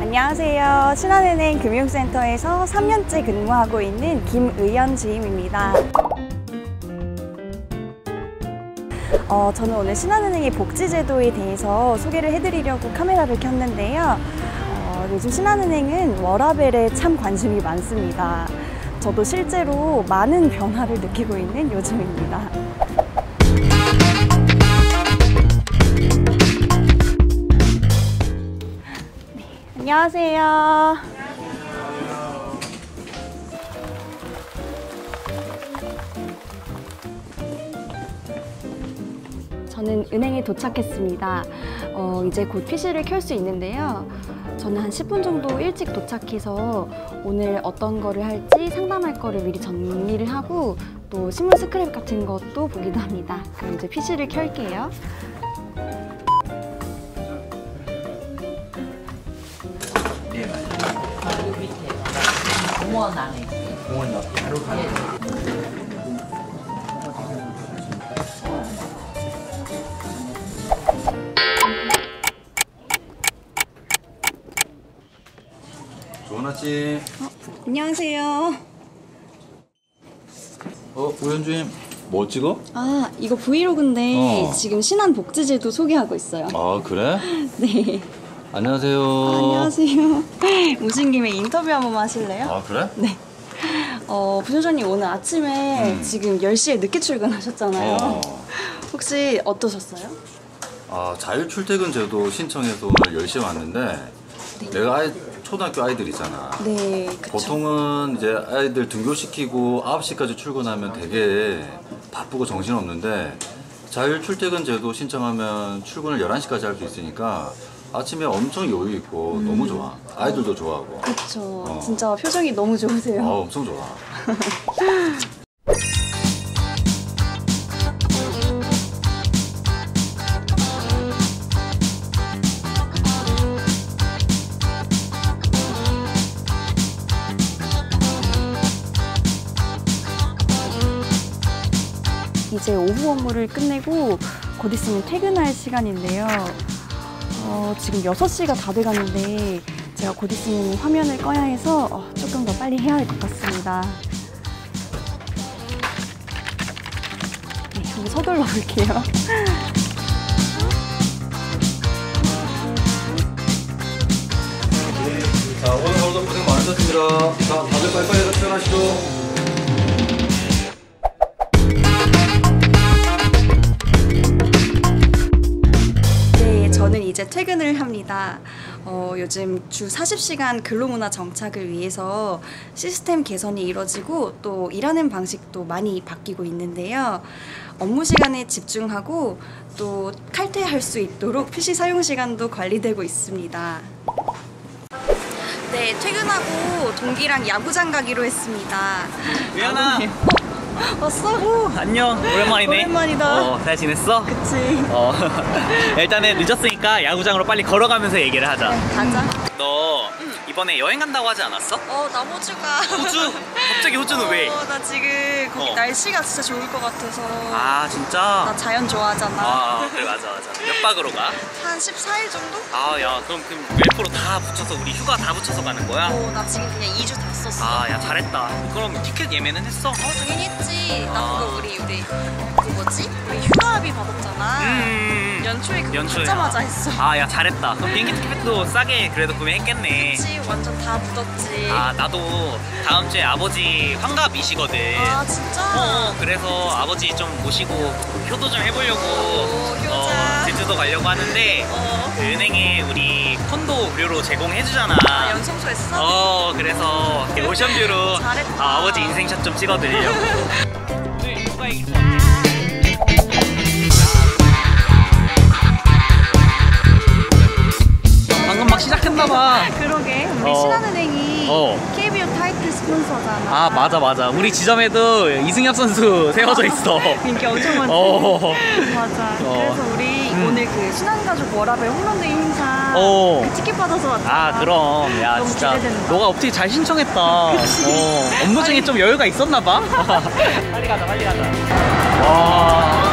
안녕하세요. 신한은행 금융센터에서 3년째 근무하고 있는 김의연 주임입니다. 어, 저는 오늘 신한은행의 복지제도에 대해서 소개를 해드리려고 카메라를 켰는데요. 어, 요즘 신한은행은 워라벨에 참 관심이 많습니다. 저도 실제로 많은 변화를 느끼고 있는 요즘입니다. 안녕하세요. 저는 은행에 도착했습니다. 어, 이제 곧 PC를 켤 수 있는데요. 저는 한 10분 정도 일찍 도착해서 오늘 어떤 거를 할지 상담할 거를 미리 정리를 하고 또 신문 스크랩 같은 것도 보기도 합니다. 그럼 이제 PC를 켤게요. 네, 맞아요. 요 밑에 공원 안에 공원 옆 바로 가면 좋은 아침. 안녕하세요. 어, 우현주임 뭐 찍어? 아, 이거 브이로그인데 어. 지금 신한 복지제도 소개하고 있어요. 아, 그래? 네. 안녕하세요. 안녕하세요. 오신 김에 인터뷰 한 번만 하실래요? 아, 그래? 네. 어, 부소장님 오늘 아침에 음. 지금 10시에 늦게 출근하셨잖아요. 어. 혹시 어떠셨어요? 아, 자율 출퇴근 제도 신청해서 오늘 10시에 왔는데 내가 아이, 초등학교 아이들이잖아. 네, 그쵸. 보통은 이제 아이들 등교시키고 9시까지 출근하면 되게 바쁘고 정신없는데 자율 출퇴근 제도 신청하면 출근을 11시까지 할 수 있으니까 아침에 엄청 여유 있고 너무 좋아. 아이들도 좋아하고. 그쵸. 어. 진짜 표정이 너무 좋으세요. 아, 엄청 좋아. 이제 오후 업무를 끝내고 곧 있으면 퇴근할 시간인데요. 어, 지금 6시가 다 돼가는데 제가 곧 있으면 화면을 꺼야 해서 어, 조금 더 빨리 해야 할 것 같습니다. 네, 한번 서둘러 볼게요. 자, 오늘 하루도 고생 많으셨습니다. 자, 다들 빨리빨리 퇴근하시죠. 저는 이제 퇴근을 합니다. 어, 요즘 주 40시간 근로문화 정착을 위해서 시스템 개선이 이뤄지고 또 일하는 방식도 많이 바뀌고 있는데요. 업무 시간에 집중하고 또 칼퇴할 수 있도록 PC 사용 시간도 관리되고 있습니다. 네, 퇴근하고 동기랑 야구장 가기로 했습니다. 우연아 왔어? 안녕 오랜만이네 오랜만이다. 어, 잘 지냈어? 그치. 어 일단은 늦었으니까 야구장으로 빨리 걸어가면서 얘기를 하자 가자. 너 이번에 여행 간다고 하지 않았어? 어, 나 호주가. 호주? 갑자기 호주는 왜? 어, 나 지금 거기 어. 날씨가 진짜 좋을 것 같아서. 아나 진짜? 자연 좋아하잖아. 아 그래 맞아 맞아 몇 박으로 가? 한 14일 정도? 아 야 그럼 그 웰프로 다 붙여서 우리 휴가 다 붙여서 가는 거야? 어, 나 지금 그냥 2주 다 썼어. 아 야 잘했다 그럼 티켓 예매는 했어? 어, 당연히 했지. 나 아. 그거 우리, 우리, 그 뭐지? 우리 휴가비 받았잖아. 음 연초에 그거 연초에. 받자마자 했어. 아 야 잘했다 그럼 비행기 티켓도 싸게 그래도 구매했겠네 그치, 완전 다 묻었지. 아 나도 다음 주에 아버지 환갑 이시거든 아, 진짜? 어, 그래서 아버지 좀 모시고 효도 좀 해보려고 오, 효자. 어, 제주도 가려고 하는데 어. 그 은행에 우리 콘도 무료로 제공해주잖아 아, 연성소 했어? 어 그래서 오션뷰로 잘했다. 아, 아버지 인생샷 좀 찍어드리려고 방금 막 시작했나봐 그러게. 우리 어. 신한은행이 어. KBO 타이틀 스폰서잖아. 아 맞아 맞아 우리 지점에도 이승엽 선수 세워져 있어 인기 엄청 많지? 어. 맞아. 어. 그래서 우리 오늘 그 신한가족 워라벨 홈런데이 행사 오. 그 티켓 받아서 왔다. 아 그럼. 야 너무 진짜 기대된다. 너가 어떻게 잘 신청했다. 어, 업무 중에 좀 여유가 있었나 봐. 빨리 가자 빨리 가자. 와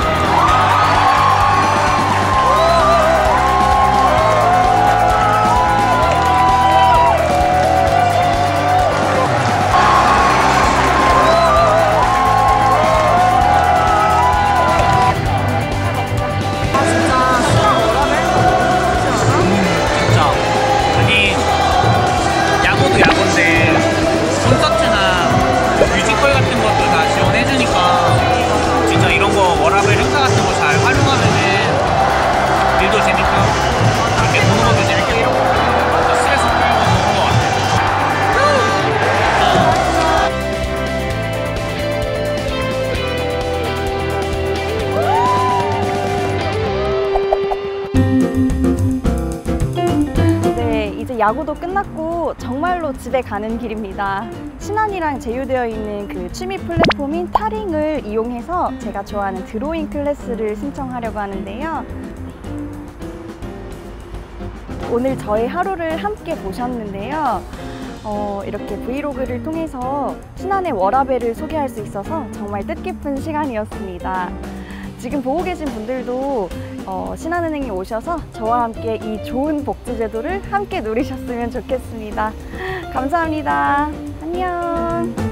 야구도 끝났고 정말로 집에 가는 길입니다. 신한이랑 제휴되어 있는 그 취미 플랫폼인 탈잉을 이용해서 제가 좋아하는 드로잉 클래스를 신청하려고 하는데요. 오늘 저의 하루를 함께 보셨는데요. 어, 이렇게 브이로그를 통해서 신한의 워라밸을 소개할 수 있어서 정말 뜻깊은 시간이었습니다. 지금 보고 계신 분들도 어, 신한은행에 오셔서 저와 함께 이 좋은 복지 제도를 함께 누리셨으면 좋겠습니다. 감사합니다. 안녕.